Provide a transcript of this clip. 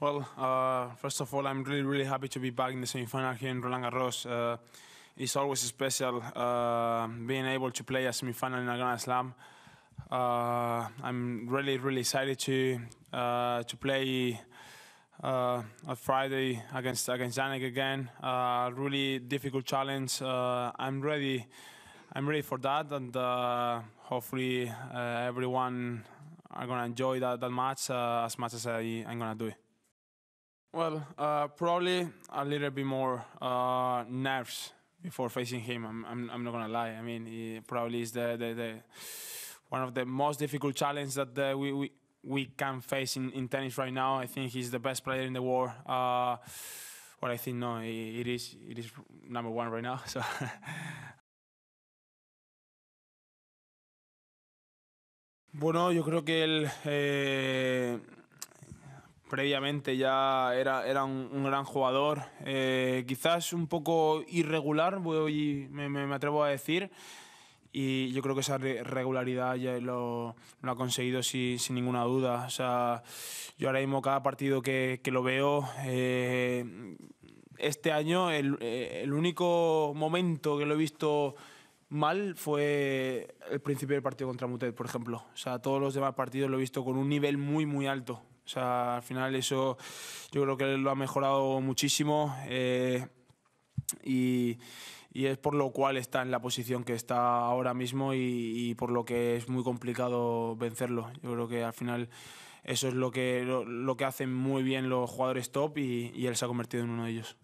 Well, uh, first of all, I'm really, really happy to be back in the semi-final here in Roland Garros. Uh, it's always special uh, being able to play a semi-final in a Grand Slam. Uh, I'm really, really excited to uh, to play uh, on Friday against against Jannik again. Uh, really difficult challenge. Uh, I'm ready. I'm ready for that, and uh, hopefully uh, everyone are gonna enjoy that, that match uh, as much as I, I'm gonna do it. Well, uh, probably a little bit more uh, nerves before facing him. I'm, I'm, I'm not gonna lie. I mean, he probably is the, the, the one of the most difficult challenges that uh, we, we we can face in, in tennis right now. I think he's the best player in the world. Uh, well, I think no, it, is it is number one right now. So. Bueno, yo creo que él eh, previamente ya era, era un, gran jugador, eh, quizás un poco irregular, voy, me, atrevo a decir, y yo creo que esa re- regularidad ya lo, lo ha conseguido sin, sin ninguna duda. O sea, yo ahora mismo cada partido que, que lo veo, eh, este año el, eh, el único momento que lo he visto mal fue el principio del partido contra Mutet, por ejemplo. O sea, todos los demás partidos lo he visto con un nivel muy, muy alto. O sea, al final eso yo creo que lo ha mejorado muchísimo eh, y, y es por lo cual está en la posición que está ahora mismo y, y por lo que es muy complicado vencerlo. Yo creo que al final eso es lo que, lo, lo que hacen muy bien los jugadores top y, y él se ha convertido en uno de ellos.